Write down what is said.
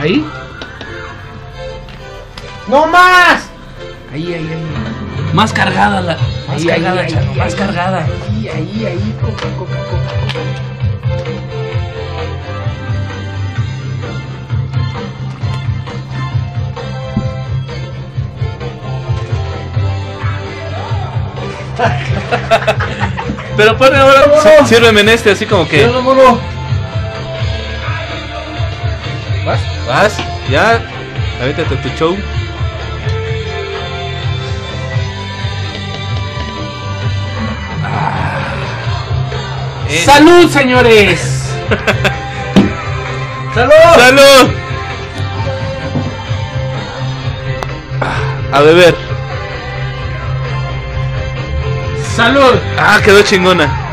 Ahí. ¡No más! Ahí, ahí, ahí. Más cargada la. Más Ahí, cargada, ahí, Chano, ahí, más ahí. cargada. Ahí, ahí, ahí, coca, coca, coca. Pero pone ahora, sí, sírveme en este, así como que. ¿Vas? ¿Ya? Avítate tu show. Eh, ¡Salud, señores! ¡Salud! ¡Salud! A beber. ¡Salud! Ah, quedó chingona.